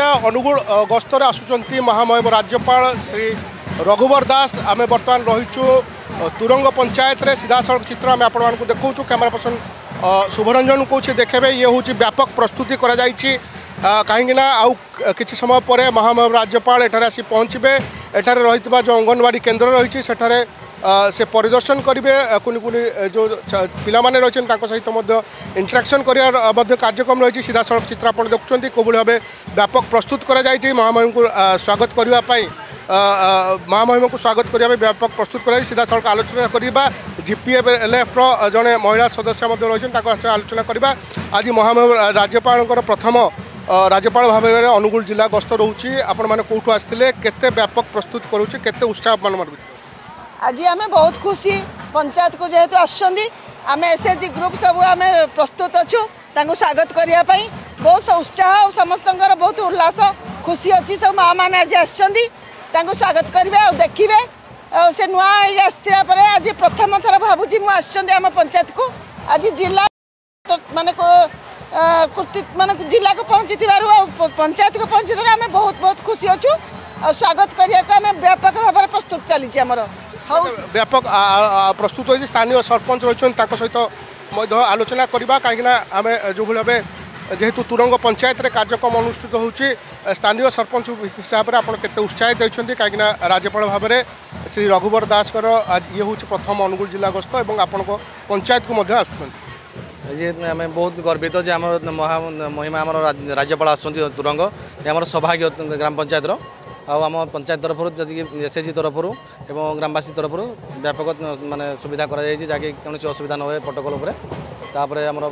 আজ্ঞা অনুগুল গস্তরে আসুচার মহামহিম রাজ্যপাল শ্রী রঘুবর দাস আমি বর্তমান রয়েছু তুরঙ্গ পঞ্চায়েতরে সিধাসলখ চিত্র আমি আপনার দেখছু ক্যামেরা পর্সন শুভরঞ্জন কৌছি দেখবে ইয়ে হচ্ছে ব্যাপক প্রস্তুতি করা যাইছি কাহিঁকিনা আউ কিছু সময় পরে মহামহিম রাজ্যপাল এখানে আসি পৌঁছবে এখানে রয়েছে যে অঙ্গনওয়াড়ি কেন্দ্র রয়েছে সেখানে সে পরিদর্শন করবে কুনি কুনি যে পিলামানে রয়েছেন তাঁর সহিত মধ্য ইন্টরাকশন করার মধ্য কার্যক্রম রয়েছে সিধা সড়ক চিত্র আপনার দেখুছেন কোভাবে ভাবে ব্যাপক প্রস্তুত করা যাই মহামহিমকে স্বাগত করা মহামহিমকে স্বাগত করা ব্যাপক প্রস্তুত করা সিধা সড়ক আলোচনা করা জিপিএফএলএফর জনে মহিলা সদস্য মধ্যে রয়েছেন তাঙ্ক আলোচনা করা আজ মহামহিম রাজ্যপাল প্রথম রাজ্যপাল ভাবে অনুগুল জেলা গস্ত রয়েছে আপনার কেউ আসলে কেতে ব্যাপক প্রস্তুত করছে কেতে উৎসাহ আপনার आज आम बहुत खुशी पंचायत को जेहेतु आसमें एस एच जी ग्रुप सब आम प्रस्तुत अच्छा स्वागत करने बहुत उत्साह और समस्त बहुत उल्लास खुशी अच्छी सब माँ मैंने आज आसुँच स्वागत करेंगे आ देखिए से नुआ आसापर आज प्रथम थर भावी मुझे आम पंचायत को आज जिला मान कृति मान जिला को पहुँची पंचायत को पहुँची आम बहुत बहुत खुशी अच्छा स्वागत करने को आम व्यापक भाव प्रस्तुत चली आमर ব্যাপক প্রস্তুত হয়েছে স্থানীয় সরপঞ্চ রয়েছেন তাঁর সহ আলোচনা করা কিনা আমি যেভাবে ভাবে যেহেতু তুরঙ্গ পঞ্চায়েতের কার্যক্রম অনুষ্ঠিত হচ্ছে স্থানীয় সরপঞ্চ হিসাবে আপনার কত উৎসাহিত হয়েছেন কিনা রাজ্যপাল ভাবে শ্রী রঘুবর দাসর ইয়ে হচ্ছে প্রথম অনুগুল জেলা গস্ত এবং আপনার পঞ্চায়েতকে মধ্যে আসুন ଆଜି ଆମେ ବହୁତ ଗର୍ବିତ ଯେ ଆମର মহিমা আমার রাজ্যপাল আসছেন তুরঙ্গ ତୁରଙ୍ଗ ଆମର ସୌଭାଗ୍ୟ ଗ୍ରାମ ପଞ୍ଚାୟତର ଆଉ ଆମ ପଞ୍ଚାୟତ ତରଫରୁ ଯଦି ଏସ୍ଏଚ୍ଜି ତରଫରୁ ଏବଂ ଗ୍ରାମବାସୀ ତରଫରୁ ବ୍ୟାପକ ମାନେ ସୁବିଧା କରାଯାଇଛି ଯାହାକି କୌଣସି ଅସୁବିଧା ନ ହୁଏ ପ୍ରୋଟୋକଲ୍ ଉପରେ ତାପରେ ଆମର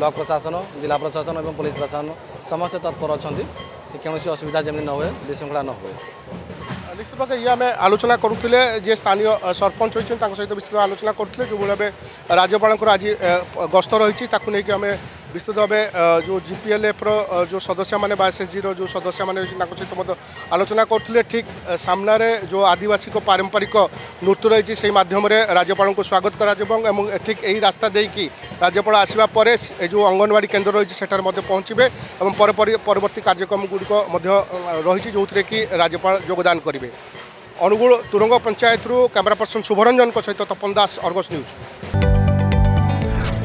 ବ୍ଲକ୍ ପ୍ରଶାସନ ଜିଲ୍ଲା ପ୍ରଶାସନ ଏବଂ ପୋଲିସ ପ୍ରଶାସନ ସମସ୍ତେ ତତ୍ପର ଅଛନ୍ତି କୌଣସି ଅସୁବିଧା ଯେମିତି ନ ହୁଏ ବିଶୃଙ୍ଖଳା ନ ହୁଏ ନିଶ୍ଚିତ ଭାବେ ଇଏ ଆମେ ଆଲୋଚନା କରୁଥିଲେ ଯିଏ ସ୍ଥାନୀୟ ସରପଞ୍ଚ ହୋଇଛନ୍ତି ତାଙ୍କ ସହିତ ବିସ୍ତୃତ ଆଲୋଚନା କରୁଥିଲେ ଯେଉଁଭଳି ଭାବେ ରାଜ୍ୟପାଳଙ୍କର ଆଜି ଗସ୍ତ ରହିଛି ତାକୁ ନେଇକି ଆମେ ବିସ୍ତୃତ ଭାବେ ଯେଉଁ ଜି ପି ଏଲ୍ ଏଫ୍ର ଯେଉଁ ସଦସ୍ୟମାନେ ବା ଏସ୍ଏସ୍ଜିର ଯେଉଁ ସଦସ୍ୟମାନେ ରହିଛନ୍ତି ତାଙ୍କ ସହିତ ମଧ୍ୟ ଆଲୋଚନା କରୁଥିଲେ ଠିକ୍ ସାମ୍ନାରେ ଯେଉଁ ଆଦିବାସୀଙ୍କ ପାରମ୍ପରିକ ନୃତ୍ୟ ରହିଛି ସେହି ମାଧ୍ୟମରେ ରାଜ୍ୟପାଳଙ୍କୁ ସ୍ୱାଗତ କରାଯିବ ଏବଂ ଠିକ୍ ଏହି ରାସ୍ତା ଦେଇକି ରାଜ୍ୟପାଳ ଆସିବା ପରେ ଏ ଯେଉଁ ଅଙ୍ଗନବାଡ଼ି କେନ୍ଦ୍ର ରହିଛି ସେଠାରେ ମଧ୍ୟ ପହଞ୍ଚିବେ ଏବଂ ପରେ ପରବର୍ତ୍ତୀ କାର୍ଯ୍ୟକ୍ରମଗୁଡ଼ିକ ମଧ୍ୟ ରହିଛି ଯେଉଁଥିରେ କି ରାଜ୍ୟପାଳ ଯୋଗଦାନ କରିବେ ଅନୁଗୁଳ ତୁରଙ୍ଗ ପଞ୍ଚାୟତରୁ କ୍ୟାମେରା ପର୍ସନ ଶୁଭରଞ୍ଜନଙ୍କ ସହିତ ତପନ ଦାସ ଅର୍ଗସ୍ ନ୍ୟୁଜ୍